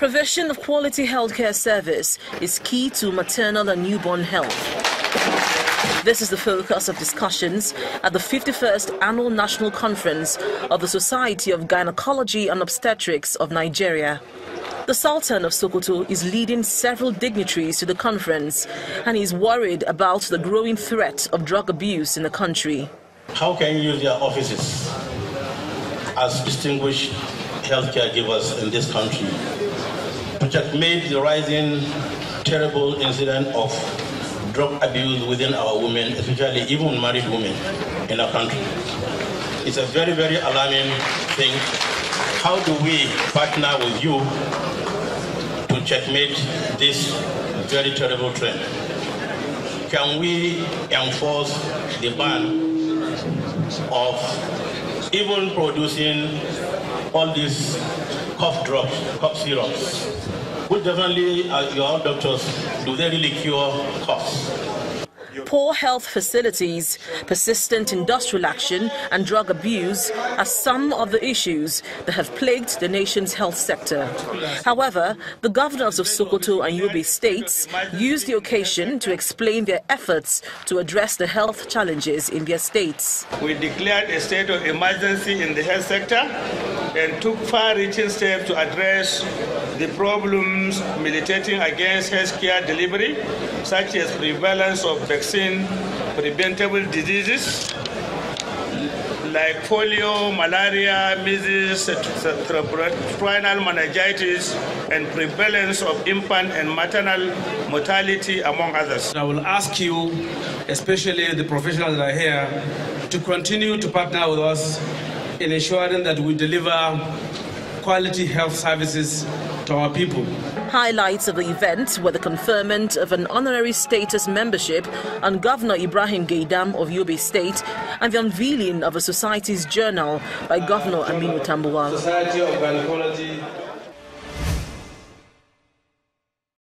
Provision of quality healthcare service is key to maternal and newborn health. This is the focus of discussions at the 51st Annual National Conference of the Society of Gynecology and Obstetrics of Nigeria. The Sultan of Sokoto is leading several dignitaries to the conference and is worried about the growing threat of drug abuse in the country. How can you use your offices as distinguished healthcare givers in this country to checkmate the rising terrible incident of drug abuse within our women, especially even married women in our country? It's a very, very alarming thing. How do we partner with you to checkmate this very terrible trend? Can we enforce the ban of even producing all these cough drops, cough syrups, which definitely, uh, your doctors, do they really cure coughs? Poor health facilities, persistent industrial action, and drug abuse are some of the issues that have plagued the nation's health sector. However, the governors of Sokoto and Yobe states used the occasion to explain their efforts to address the health challenges in their states. We declared a state of emergency in the health sector and took far-reaching steps to address the problems militating against healthcare delivery, such as prevalence of vaccine preventable diseases like polio, malaria, measles, cerebral meningitis, and prevalence of infant and maternal mortality, among others. I will ask you, especially the professionals that are here, to continue to partner with us in ensuring that we deliver quality health services to our people. Highlights of the event were the conferment of an honorary status membership on Governor Ibrahim Gaidam of Yobe State and the unveiling of a society's journal by Governor Aminu Tambuwal. Society of Gynecology